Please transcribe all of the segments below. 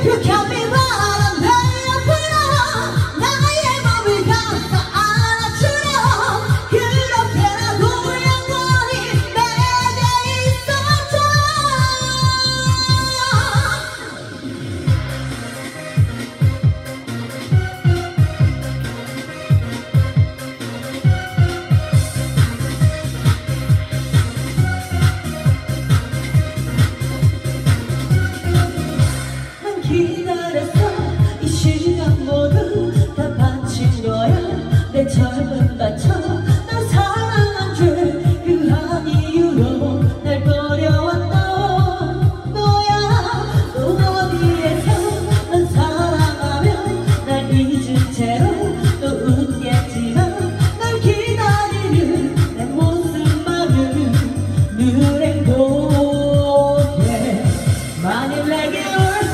up your calendar. 맞춰 나 사랑한 죄그 한 이유로 날 버려왔다. 너야 또 어디에서 난 사랑하면 날 잊은 채로 또 웃겠지만 날 기다리는 내 모습만은 늘 행복해 만일 내게 올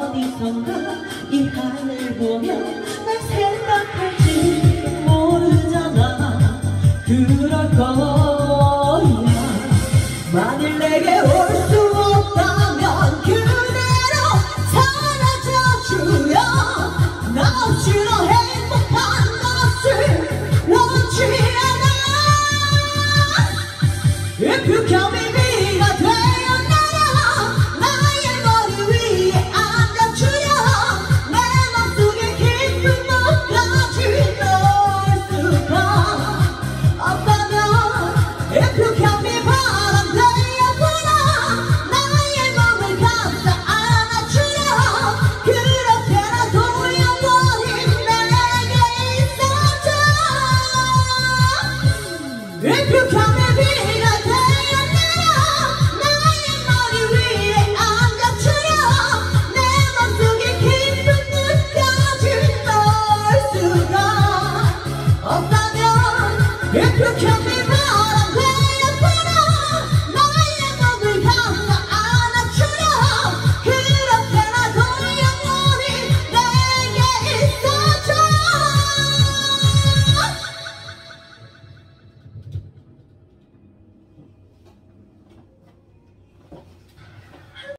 어디선가 이 하늘 보며 If you